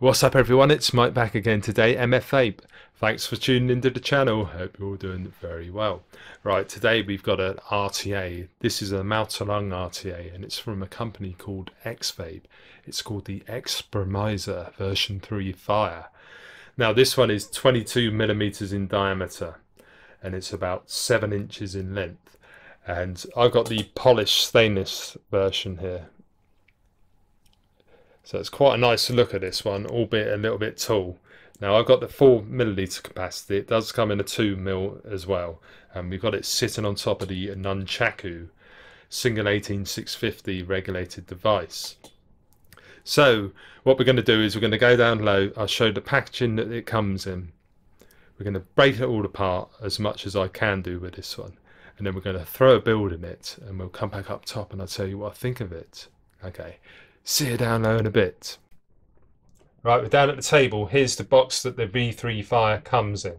What's up everyone, it's Mike back again today, MF Vape. Thanks for tuning into the channel, hope you're all doing very well. Right, today we've got an RTA. This is a mouth-to-lung RTA and it's from a company called Exvape. It's called the Expromizer version 3 Fire. Now this one is 22 millimeters in diameter and it's about 7 inches in length. And I've got the polished stainless version here so it's quite a nice look at this one, albeit a little bit tall. Now I've got the 4 milliliter capacity, it does come in a 2 mil as well. And we've got it sitting on top of the Nunchaku single 18650 regulated device. So what we're going to do is we're going to go down low, I'll show the packaging that it comes in. We're going to break it all apart as much as I can do with this one. And then we're going to throw a build in it and we'll come back up top and I'll tell you what I think of it. Okay, See you down low in a bit. Right, we're down at the table. Here's the box that the V3 Fire comes in.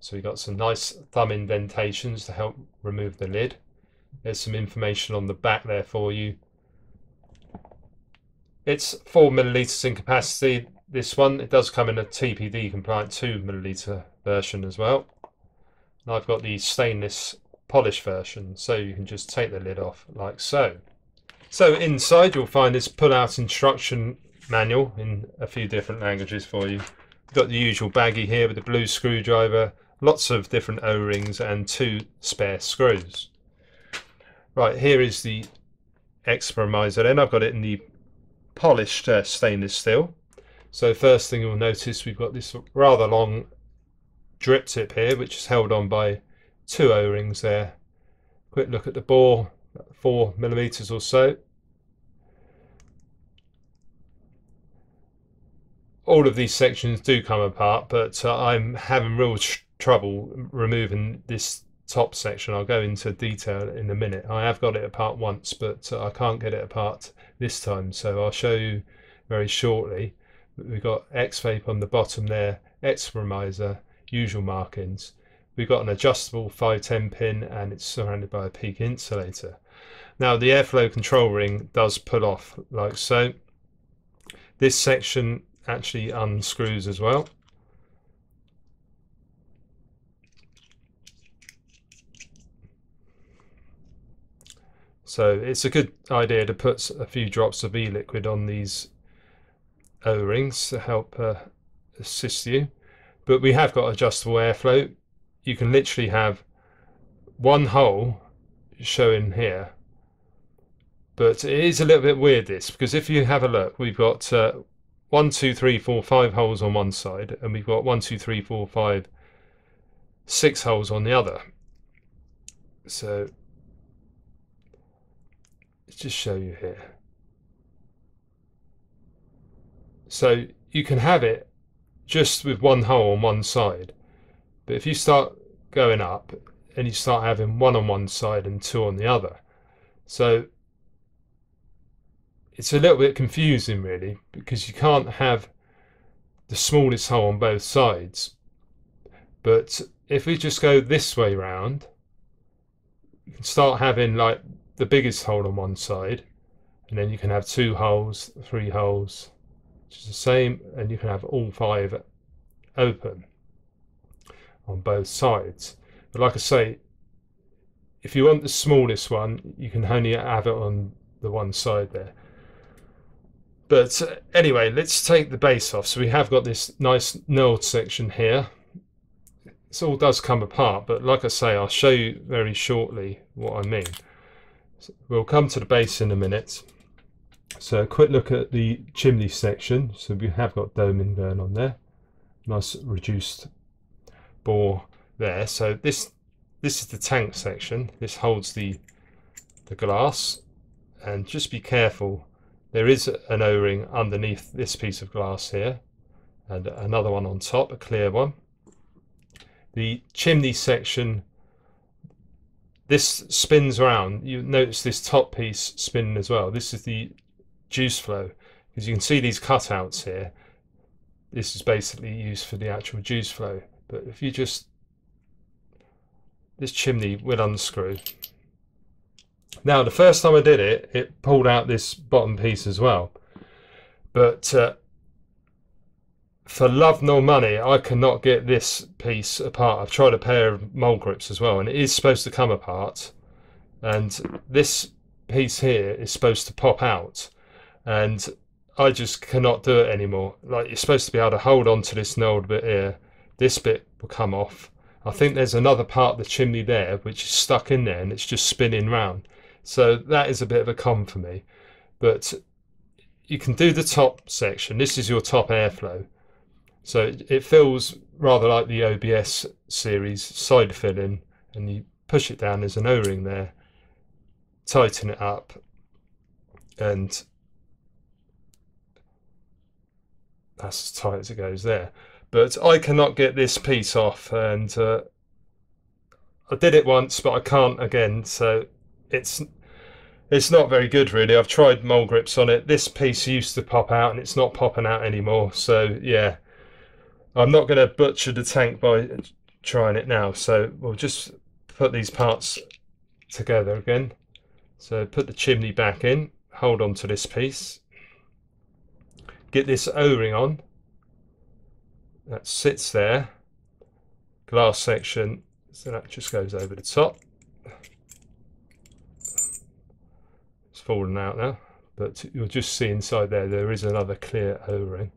So we've got some nice thumb indentations to help remove the lid. There's some information on the back there for you. It's 4 millilitres in capacity. This one, it does come in a TPD compliant 2 milliliter version as well. And I've got the stainless polish version, so you can just take the lid off like so. So inside you'll find this pull-out instruction manual in a few different languages for you. You've got the usual baggie here with the blue screwdriver, lots of different O-rings and two spare screws. Right, here is the expromizer then. I've got it in the polished uh, stainless steel. So first thing you'll notice we've got this rather long drip tip here which is held on by two O-rings there. Quick look at the bore four millimeters or so. All of these sections do come apart, but uh, I'm having real trouble removing this top section. I'll go into detail in a minute. I have got it apart once, but uh, I can't get it apart this time. So I'll show you very shortly. We've got Exvape on the bottom there, Expromizer, usual markings. We've got an adjustable 510 pin and it's surrounded by a PEEK insulator. Now the airflow control ring does pull off like so. This section actually unscrews as well. So it's a good idea to put a few drops of e-liquid on these O-rings to help uh, assist you. But we have got adjustable airflow you can literally have one hole showing here but it is a little bit weird this because if you have a look we've got uh, one two three four five holes on one side and we've got one two three four five six holes on the other. So let's just show you here. So you can have it just with one hole on one side but if you start going up and you start having one on one side and two on the other, so it's a little bit confusing really because you can't have the smallest hole on both sides. But if we just go this way round, you can start having like the biggest hole on one side and then you can have two holes, three holes, which is the same, and you can have all five open on both sides. But like I say, if you want the smallest one, you can only have it on the one side there. But uh, anyway, let's take the base off. So we have got this nice knurled section here. This all does come apart, but like I say, I'll show you very shortly what I mean. So we'll come to the base in a minute. So a quick look at the chimney section. So we have got dome invern on there. Nice reduced bore there. So this this is the tank section. This holds the the glass, and just be careful. There is an O-ring underneath this piece of glass here, and another one on top, a clear one. The chimney section. This spins around. You notice this top piece spinning as well. This is the juice flow because you can see these cutouts here. This is basically used for the actual juice flow. But if you just, this chimney will unscrew. Now, the first time I did it, it pulled out this bottom piece as well. But uh, for love nor money, I cannot get this piece apart. I've tried a pair of mole grips as well, and it is supposed to come apart. And this piece here is supposed to pop out, and I just cannot do it anymore. Like you're supposed to be able to hold on to this knurled bit here. This bit will come off. I think there's another part of the chimney there which is stuck in there and it's just spinning round. So that is a bit of a con for me. But you can do the top section. This is your top airflow. So it feels rather like the OBS series side filling and you push it down, there's an O-ring there, tighten it up and that's as tight as it goes there. But I cannot get this piece off and uh, I did it once but I can't again so it's it's not very good really. I've tried mole grips on it. This piece used to pop out and it's not popping out anymore. So yeah, I'm not going to butcher the tank by trying it now. So we'll just put these parts together again. So put the chimney back in, hold on to this piece. Get this O-ring on. That sits there. Glass section, so that just goes over the top. Fallen out now, but you'll just see inside there, there is another clear O-ring.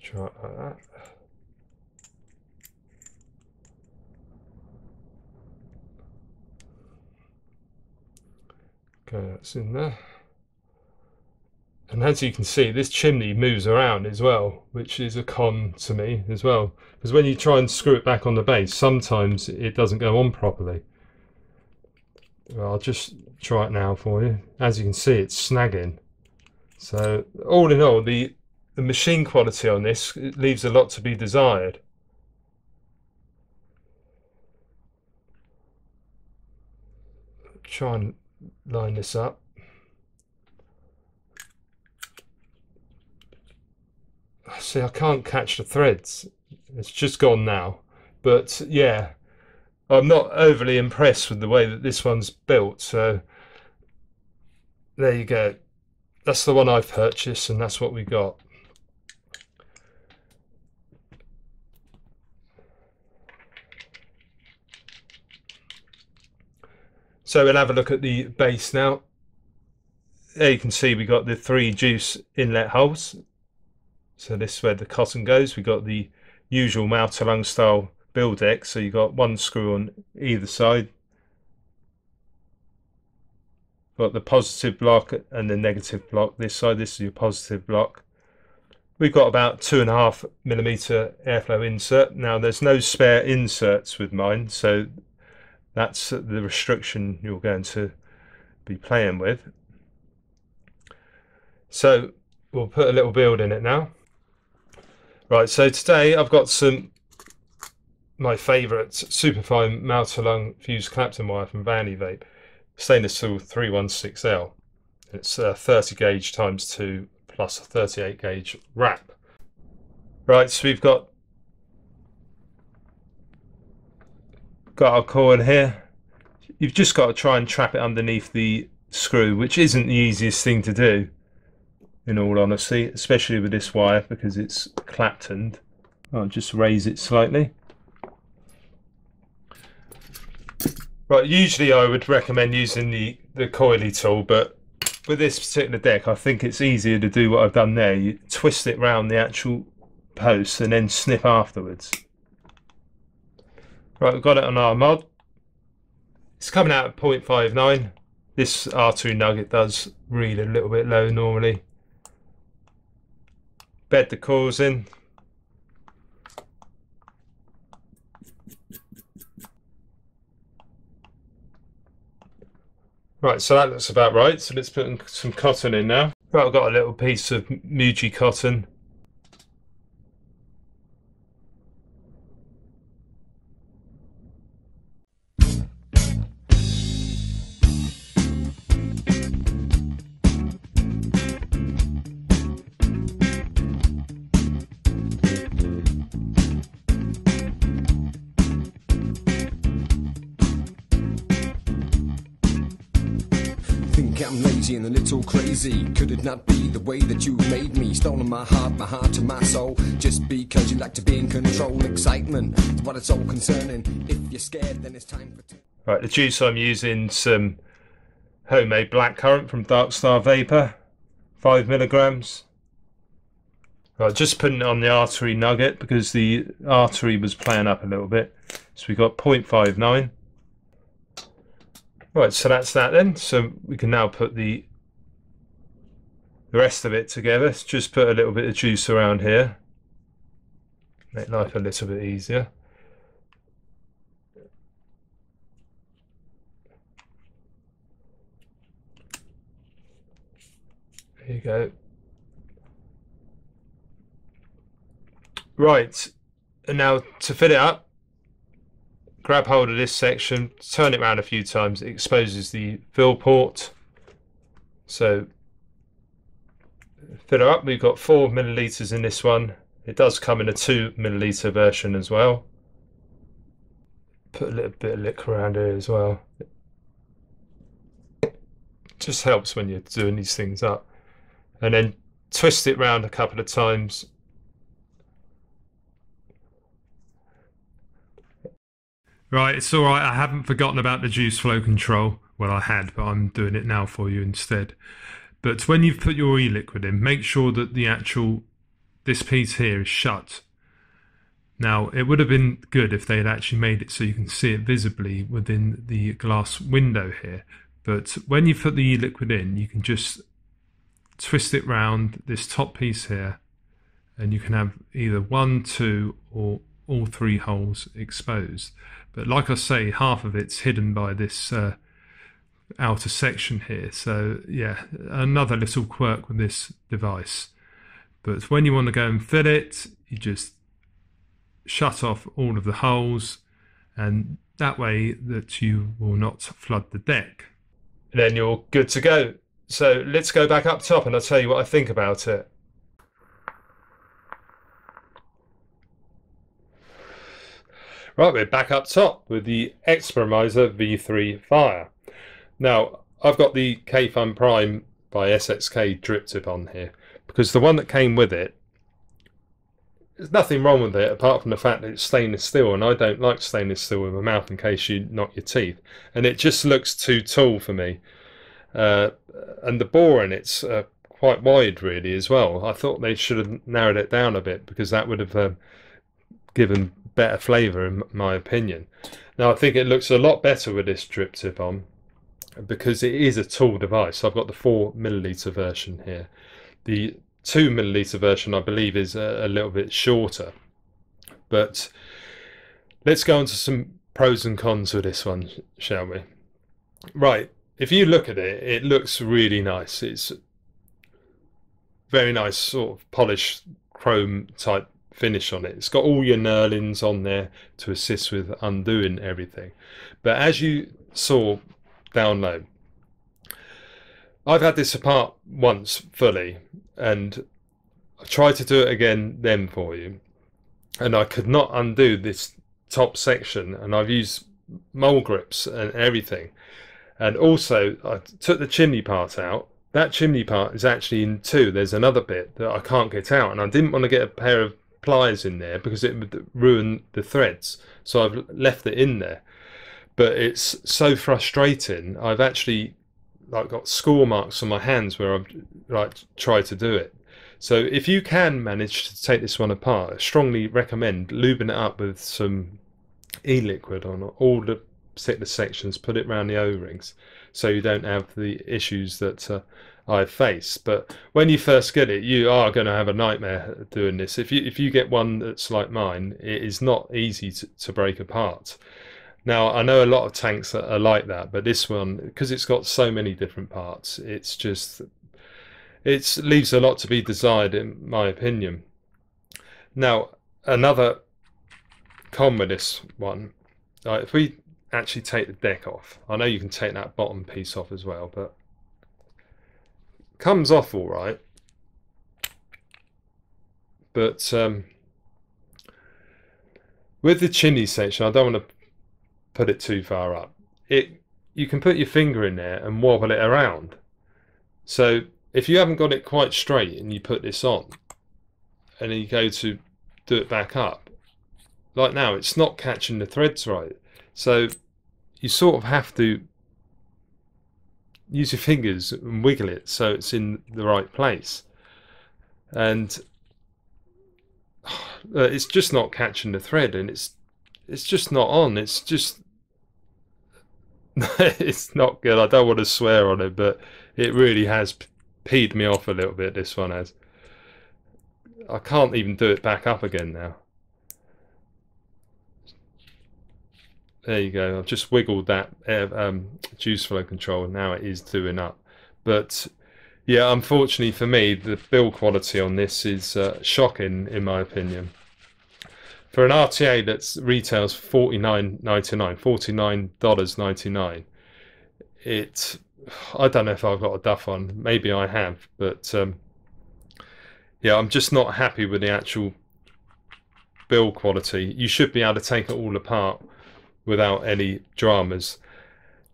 Try it like that. Okay, that's in there. And as you can see, this chimney moves around as well, which is a con to me as well. Because when you try and screw it back on the base, sometimes it doesn't go on properly. Well, I'll just try it now for you. As you can see, it's snagging. So all in all, the, the machine quality on this leaves a lot to be desired. Try and line this up. See, I can't catch the threads. It's just gone now. But yeah, I'm not overly impressed with the way that this one's built. So there you go. That's the one I've purchased and that's what we got. So we'll have a look at the base now. There you can see we got the three juice inlet holes so this is where the cotton goes. We've got the usual Mauter style build deck. So you've got one screw on either side. Got the positive block and the negative block this side. This is your positive block. We've got about two and a half millimeter airflow insert. Now there's no spare inserts with mine, so that's the restriction you're going to be playing with. So we'll put a little build in it now. Right, so today I've got some my favourite superfine Mauter fused Clapton wire from Vandy Vape, stainless steel 316L. It's uh, 30 gauge times 2 plus a 38 gauge wrap. Right, so we've got got our coil here. You've just got to try and trap it underneath the screw, which isn't the easiest thing to do in all honesty, especially with this wire because it's claptoned. I'll just raise it slightly. Right, usually I would recommend using the, the coily tool, but with this particular deck, I think it's easier to do what I've done there. You twist it round the actual post and then snip afterwards. Right, we've got it on our mod. It's coming out at 0.59. This Artery Nugget does read a little bit low normally bed the coils in. Right, so that looks about right. So let's put some cotton in now. Right, I've got a little piece of Muji cotton. Think I'm lazy and a little crazy. Could it not be the way that you made me? Stolen my heart, my heart and my soul. Just because you like to be in control. Excitement is what it's all concerning. If you're scared, then it's time for. T- Right, the juice I'm using some homemade blackcurrant from Dark Star Vapor, five milligrams. Right, just putting it on the artery nugget because the artery was playing up a little bit. So we got 0.59. Right, so that's that then. So we can now put the the rest of it together. Let's just put a little bit of juice around here. Make life a little bit easier. There you go. Right, and now to fill it up, grab hold of this section, turn it around a few times, it exposes the fill port. So fill it up, we've got four milliliters in this one. It does come in a two milliliter version as well. Put a little bit of liquor around here as well. Just helps when you're doing these things up. And then twist it round a couple of times Right, it's all right. I haven't forgotten about the juice flow control. Well, I had, but I'm doing it now for you instead. But when you've put your e-liquid in, make sure that the actual this piece here is shut. Now, it would have been good if they had actually made it so you can see it visibly within the glass window here. But when you put the e-liquid in, you can just twist it round this top piece here, and you can have either one, two, or all three holes exposed. But like I say, half of it's hidden by this uh, outer section here. So yeah, another little quirk with this device. But when you want to go and fill it, you just shut off all of the holes and that way that you will not flood the deck. Then you're good to go. So let's go back up top and I'll tell you what I think about it. Right, we're back up top with the Expromizer V3 Fire. Now, I've got the Kayfun Prime by SXK drip tip on here because the one that came with it, there's nothing wrong with it apart from the fact that it's stainless steel, and I don't like stainless steel in my mouth in case you knock your teeth. And it just looks too tall for me. Uh, and the bore in it's uh, quite wide, really, as well. I thought they should have narrowed it down a bit because that would have um, given better flavour in my opinion. Now I think it looks a lot better with this drip tip on because it is a tall device. I've got the 4 milliliter version here. The 2 milliliter version I believe is a, a little bit shorter. But let's go on to some pros and cons with this one, shall we? Right, if you look at it, it looks really nice. It's very nice sort of polished chrome type finish on it. It's got all your knurlings on there to assist with undoing everything. But as you saw down low, I've had this apart once fully and I tried to do it again then for you and I could not undo this top section and I've used mole grips and everything and also I took the chimney part out that chimney part is actually in two there's another bit that I can't get out and I didn't want to get a pair of pliers in there because it would ruin the threads. So I've left it in there. But it's so frustrating. I've actually like got score marks on my hands where I've like tried to do it. So if you can manage to take this one apart, I strongly recommend lubing it up with some e-liquid on all the particular sections. Put it around the O-rings so you don't have the issues that uh, I face. But when you first get it, you are going to have a nightmare doing this. If you if you get one that's like mine, it is not easy to, to break apart. Now I know a lot of tanks are, are like that, but this one because it's got so many different parts, it's just it leaves a lot to be desired in my opinion. Now another con with this one, if we actually take the deck off, I know you can take that bottom piece off as well, but comes off all right, but um, with the chimney section, I don't want to put it too far up. It you can put your finger in there and wobble it around. So if you haven't got it quite straight and you put this on and then you go to do it back up, like now, it's not catching the threads right. So you sort of have to use your fingers and wiggle it so it's in the right place. And uh, it's just not catching the thread and it's it's just not on. It's just it's not good. I don't want to swear on it, but it really has peed me off a little bit. This one has. I can't even do it back up again now. There you go. I've just wiggled that um, juice flow control. Now it is doing up. But yeah, unfortunately for me, the build quality on this is uh, shocking in my opinion. For an RTA that retails forty nine ninety nine, forty nine dollars ninety nine, it I don't know if I've got a duff on. Maybe I have, but um, yeah, I'm just not happy with the actual build quality. You should be able to take it all apart without any dramas.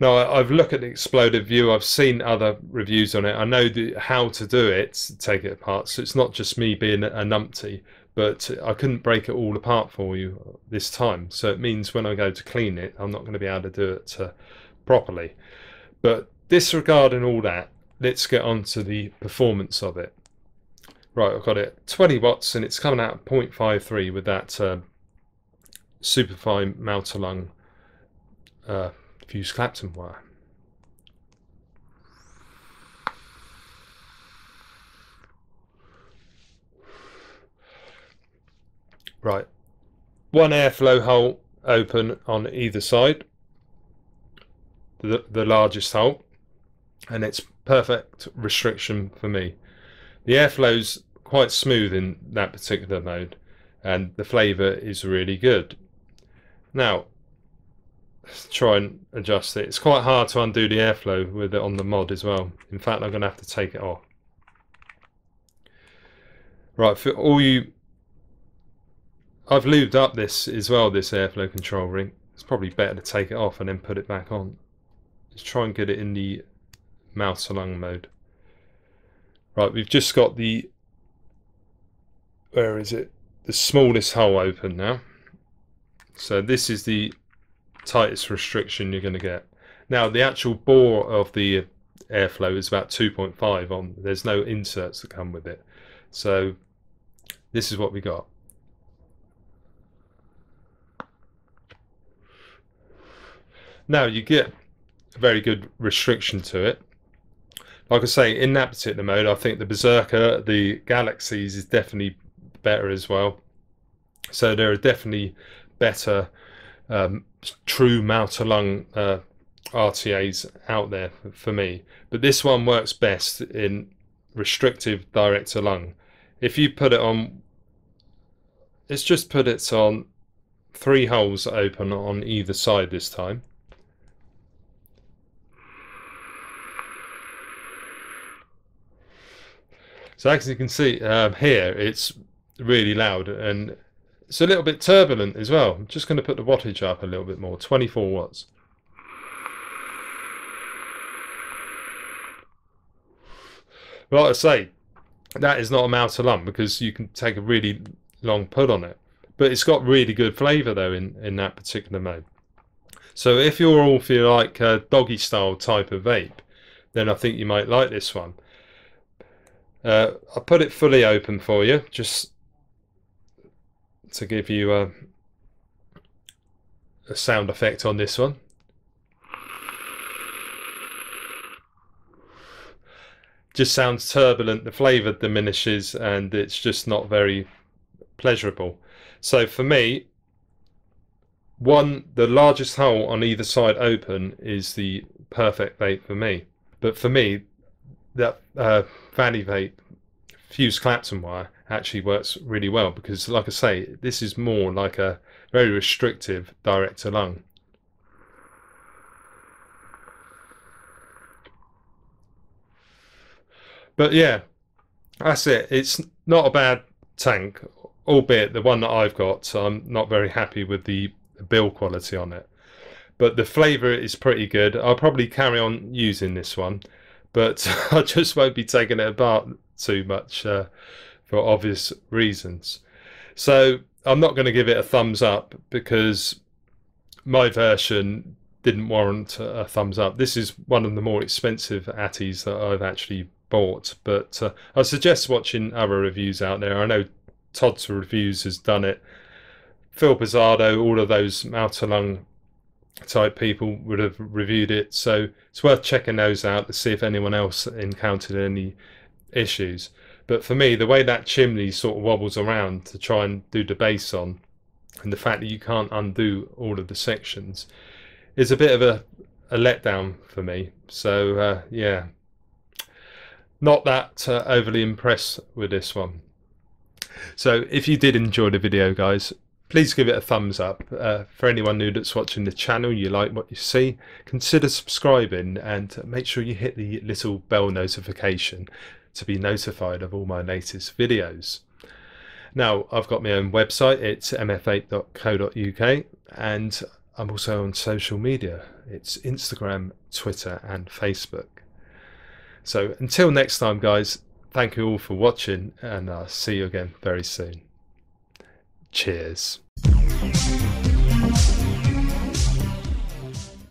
Now, I've looked at the exploded view. I've seen other reviews on it. I know the, how to do it, take it apart. So it's not just me being a numpty, but I couldn't break it all apart for you this time. So it means when I go to clean it, I'm not going to be able to do it uh, properly. But disregarding all that, let's get on to the performance of it. Right, I've got it 20 watts and it's coming out 0.53 with that uh, superfine mouth-to-lung uh, fused Clapton wire. Right, one airflow hole open on either side, the, the largest hole, and it's perfect restriction for me. The airflow's quite smooth in that particular mode, and the flavour is really good. Now, try and adjust it. It's quite hard to undo the airflow with it on the mod as well. In fact, I'm going to have to take it off. Right, for all you... I've lubed up this as well, this airflow control ring. It's probably better to take it off and then put it back on. Let's try and get it in the mouth-to-lung mode. Right, we've just got the... Where is it? The smallest hole open now. So this is the tightest restriction you're going to get. Now the actual bore of the airflow is about 2.5 on. There's no inserts that come with it. So this is what we got. Now you get a very good restriction to it. Like I say, in that particular mode, I think the Berserker, the Galaxies is definitely better as well. So there are definitely better um, true mouth-to-lung uh, RTAs out there for me. But this one works best in restrictive direct to lung. If you put it on, let's just put it on three holes open on either side this time. So as you can see um, here, it's really loud and it's a little bit turbulent as well. I'm just going to put the wattage up a little bit more, 24 watts. Like I say, that is not a mouth-to-lung because you can take a really long put on it. But it's got really good flavour though in, in that particular mode. So if you're all for like a doggy style type of vape, then I think you might like this one. Uh, I'll put it fully open for you, just to give you a, a sound effect on this one. Just sounds turbulent, the flavour diminishes, and it's just not very pleasurable. So for me, one, the largest hole on either side open is the perfect vape for me. But for me, that uh, Vandy Vape fused Clapton wire actually works really well because, like I say, this is more like a very restrictive direct lung. But yeah, that's it. It's not a bad tank, albeit the one that I've got, I'm not very happy with the build quality on it. but the flavour is pretty good. I'll probably carry on using this one, but I just won't be taking it apart too much uh, for obvious reasons. So I'm not going to give it a thumbs up because my version didn't warrant a thumbs up. This is one of the more expensive Atties that I've actually bought, but uh, I suggest watching other reviews out there. I know Todd's Reviews has done it. Phil Busardo, all of those mouth-to-lung type people would have reviewed it, so it's worth checking those out to see if anyone else encountered any issues. But for me, the way that chimney sort of wobbles around to try and do the base on, and the fact that you can't undo all of the sections, is a bit of a, a letdown for me. So uh, yeah, not that uh, overly impressed with this one. So if you did enjoy the video, guys, please give it a thumbs up. Uh, for anyone new that's watching the channel, you like what you see, consider subscribing and make sure you hit the little bell notification to be notified of all my latest videos. Now, I've got my own website, it's mf8.co.uk, and I'm also on social media. It's Instagram, Twitter, and Facebook. So until next time, guys, thank you all for watching, and I'll see you again very soon. Cheers.